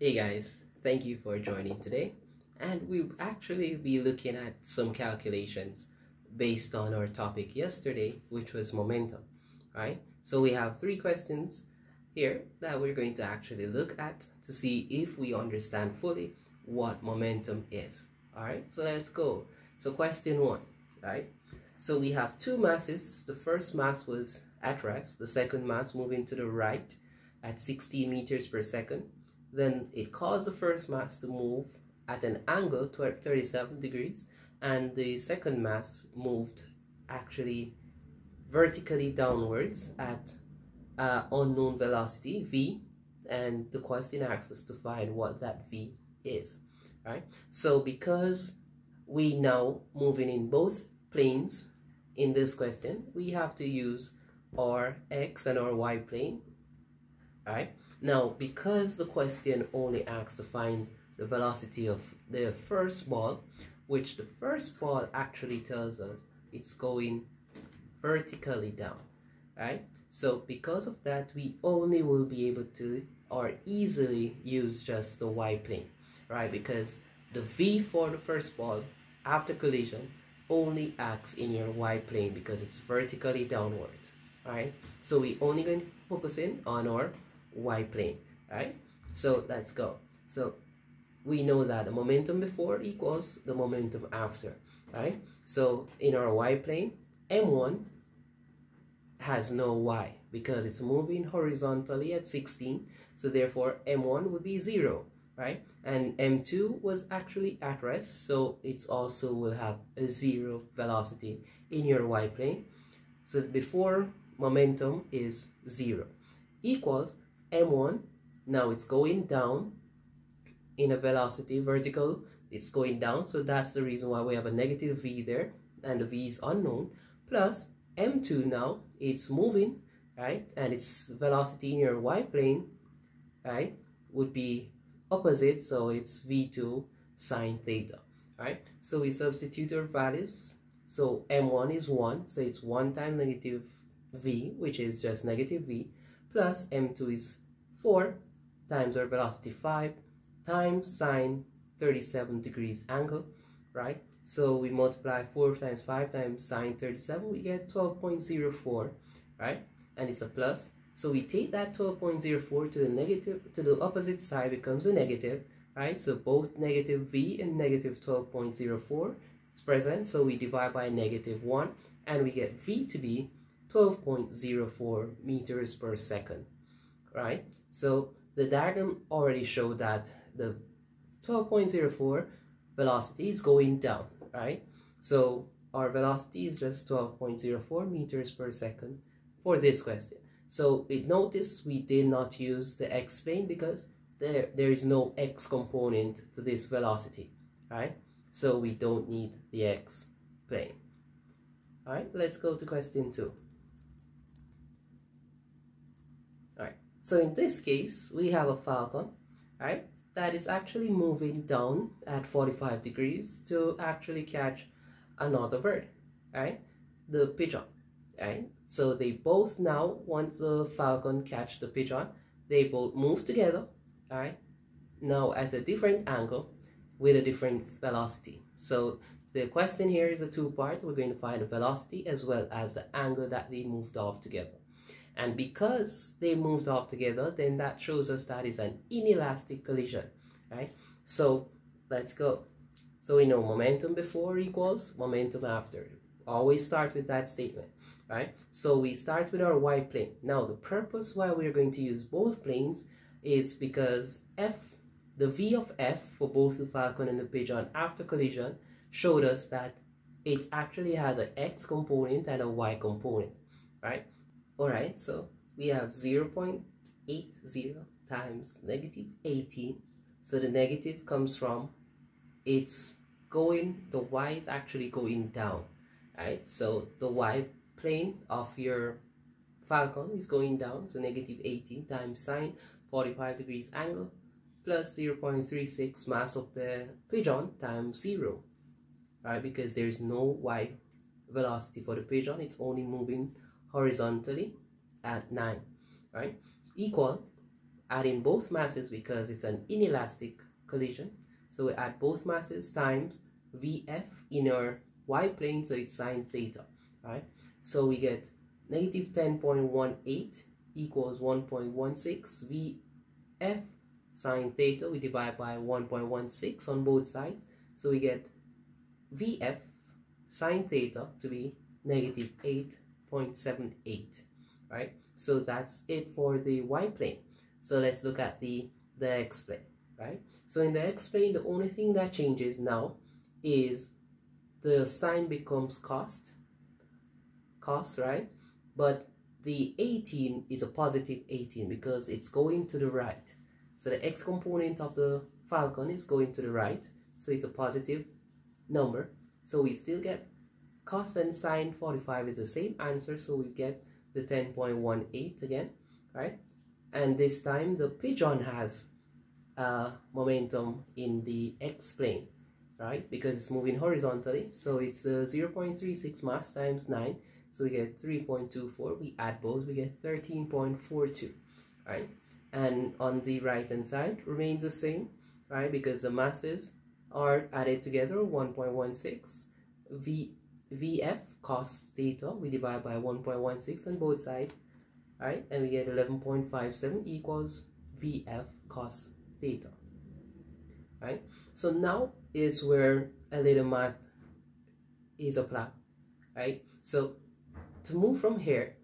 Hey guys, thank you for joining today. And we'll actually be looking at some calculations based on our topic yesterday, which was momentum, right? So we have three questions here that we're going to actually look at to see if we understand fully what momentum is. All right, so let's go. So question one, right? So we have two masses. The first mass was at rest, the second mass moving to the right at 16 meters per second. Then it caused the first mass to move at an angle to 37 degrees and the second mass moved actually vertically downwards at uh, unknown velocity v and the question asks us to find what that v is right? So because we now moving in both planes in this question we have to use our x and our y plane right now because the question only asks to find the velocity of the first ball which the first ball actually tells us it's going vertically down right? So because of that we only will be able to or easily use just the y plane right? Because the v for the first ball after collision only acts in your y plane because it's vertically downwards right? So we only going to focus in on our y plane right so let's go so we know that the momentum before equals the momentum after, right? So in our y plane, m1 has no y because it's moving horizontally at 16. So therefore m1 would be 0, right? And m2 was actually at rest, so it also will have a 0 velocity in your y plane. So before momentum is 0 equals m1, now it's going down in a velocity vertical it's going down. So that's the reason why we have a negative v there and the v is unknown. Plus m2 now it's moving right? And its velocity in your y plane right would be opposite so it's v2 sine theta right? So we substitute our values. So m1 is 1 so it's 1 times negative v which is just negative v plus m2 is 4 times our velocity 5 times sine 37 degrees angle, right? So we multiply 4 times 5 times sine 37, we get 12.04, right? And it's a plus. So we take that 12.04 to the negative, to the opposite side becomes a negative, right? So both negative v and negative 12.04 is present. So we divide by negative 1 and we get v to be 12.04 meters per second, right? So the diagram already showed that the 12.04 velocity is going down, right? So our velocity is just 12.04 meters per second for this question. So we notice we did not use the x plane because there, there is no x component to this velocity, right? So we don't need the x plane. Alright, let's go to question 2. So in this case, we have a falcon, right? that is actually moving down at 45 degrees to actually catch another bird, right? The pigeon, right? So they both now, once the falcon catch the pigeon, they both move together, right? Now at a different angle with a different velocity. So the question here is a two-part. We're going to find the velocity as well as the angle that they moved off together. And because they moved off together, then that shows us that is an inelastic collision, right? So let's go. So we know momentum before equals momentum after. Always start with that statement, right? So we start with our y plane. Now the purpose why we're going to use both planes is because f, the v of f for both the falcon and the pigeon after collision showed us that it actually has an x component and a y component, right? Alright, so we have 0 0.80 times negative 18. So the negative comes from it's going, the y is actually going down. Right, so the y plane of your falcon is going down. So negative 18 times sine 45 degrees angle plus 0 0.36 mass of the pigeon times 0. Right, because there's no y velocity for the pigeon, it's only moving horizontally at 9 right equal adding both masses because it's an inelastic collision. So we add both masses times VF in our y plane, so it's sine theta, right? So we get negative 10.18 equals 1.16 VF sine theta. We divide by 1.16 on both sides. So we get VF sine theta to be negative 8.78, right? So that's it for the y-plane. So let's look at the, the x-plane, right? So in the x-plane, the only thing that changes now is the sine becomes cos, cos, right? But the 18 is a positive 18 because it's going to the right. So the x component of the falcon is going to the right. So it's a positive number. So we still get cos and sine 45 is the same answer. So we get the 10.18 again, right? And this time the pigeon has uh, momentum in the x plane, right? Because it's moving horizontally. So it's uh, 0.36 mass times 9. So we get 3.24. We add both, we get 13.42, right? And on the right hand side remains the same, right? Because the masses are added together 1.16 v vf cos theta we divide by 1.16 on both sides right and we get 11.57 equals vf cos theta right so now is where a little math is applied right so to move from here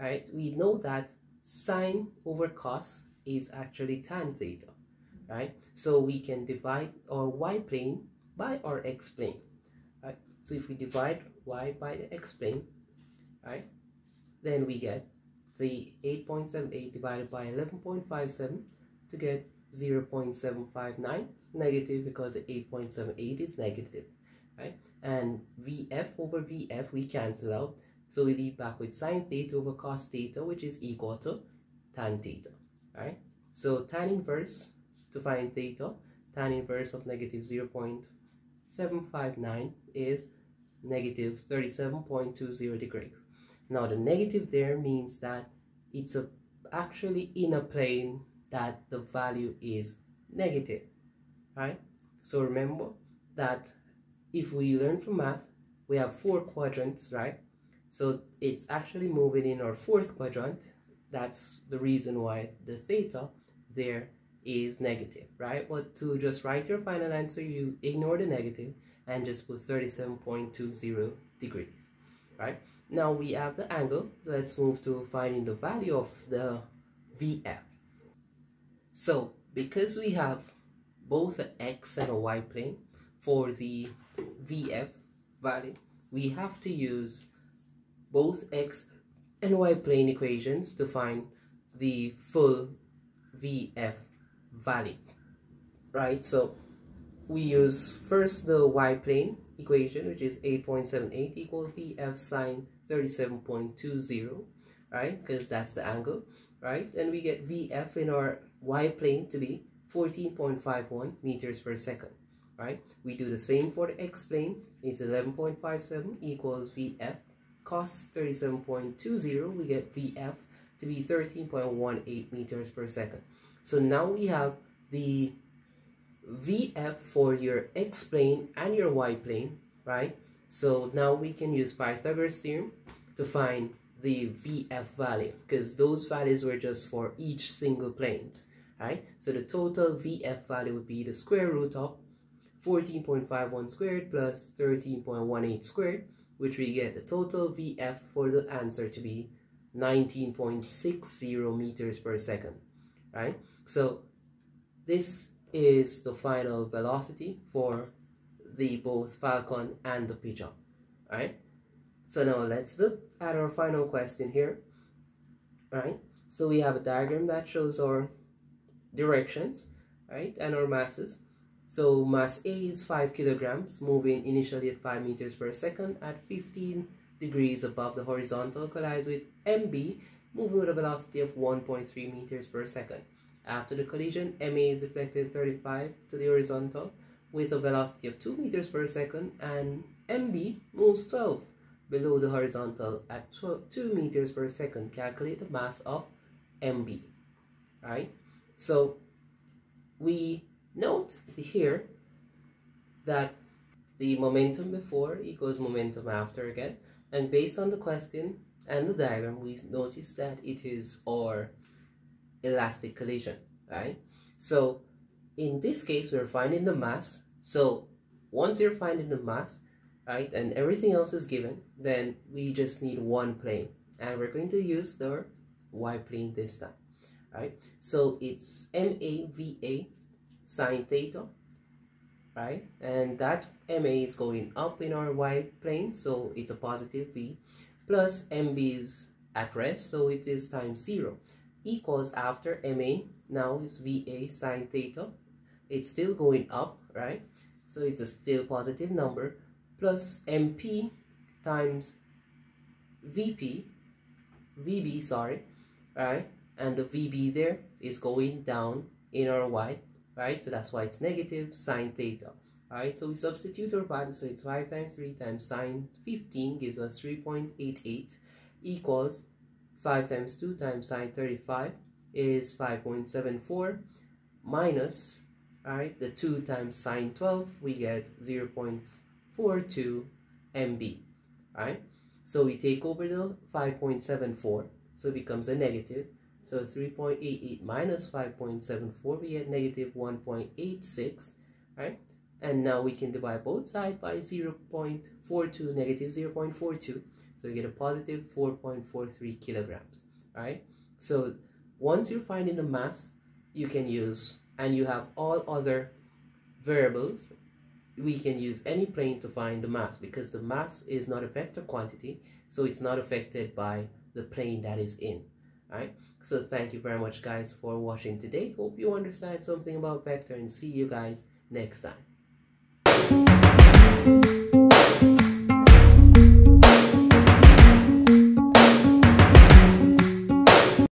right we know that sine over cos is actually tan theta right? So we can divide our y plane by our x plane, right? So if we divide y by the x plane, right, then we get the 8.78 divided by 11.57 to get 0.759 negative because the 8.78 is negative, right? And VF over VF we cancel out. So we leave back with sine theta over cos theta, which is equal to tan theta, right? So tan inverse to find theta, tan inverse of negative 0.759 is negative 37.20 degrees. Now the negative there means that it's a, actually in a plane that the value is negative, right? So remember that if we learn from math, we have four quadrants, right? So it's actually moving in our fourth quadrant. That's the reason why the theta there is negative, right? But to just write your final answer, you ignore the negative and just put 37.20 degrees, right? Now we have the angle. Let's move to finding the value of the VF. So because we have both an X and a Y plane for the VF value, we have to use both X and Y plane equations to find the full VF value right so we use first the y-plane equation which is 8.78 equals vf sine 37.20 right? Because that's the angle right? And we get vf in our y-plane to be 14.51 meters per second right? We do the same for the x-plane. It's 11.57 equals vf cos 37.20 we get vf to be 13.18 meters per second. So now we have the VF for your X plane and your Y plane, right? So now we can use Pythagoras theorem to find the VF value because those values were just for each single plane, right? So the total VF value would be the square root of 14.51 squared plus 13.18 squared, which we get the total VF for the answer to be 19.60 meters per second, right? So this is the final velocity for the both Falcon and the Pigeon, right? So now let's look at our final question here, right? So we have a diagram that shows our directions, right, and our masses. So mass A is 5 kilograms, moving initially at 5 meters per second at 15 degrees above the horizontal, collides with MB, moving with a velocity of 1.3 meters per second. After the collision, MA is deflected 35 to the horizontal with a velocity of 2 meters per second and MB moves 12 below the horizontal at 2 meters per second. Calculate the mass of MB. right? So we note here that the momentum before equals momentum after again. And based on the question and the diagram, we notice that it is our elastic collision, right? So in this case, we're finding the mass. So once you're finding the mass, right, and everything else is given, then we just need one plane. And we're going to use the y plane this time, right? So it's MAVA sine theta right? And that MA is going up in our Y plane, so it's a positive V, plus MB is at rest, so it is times zero, equals after MA, now is VA sine theta, it's still going up, right? So it's a still positive number, plus MP times VP, VB, sorry, right? And the VB there is going down in our Y, right? So that's why it's negative sine theta. Alright, so we substitute our value, so it's 5 times 3 times sine 15 gives us 3.88 equals 5 times 2 times sine 35 is 5.74 minus, alright, the 2 times sine 12, we get 0.42 MB, alright? So we take over the 5.74, so it becomes a negative, so 3.88 minus 5.74, we get negative 1.86, right? And now we can divide both sides by 0.42, negative 0.42. So we get a positive 4.43 kilograms, right? So once you're finding the mass, you can use, and you have all other variables, we can use any plane to find the mass because the mass is not a vector quantity, so it's not affected by the plane that is in. Alright, so thank you very much guys for watching today. Hope you understand something about vector and see you guys next time.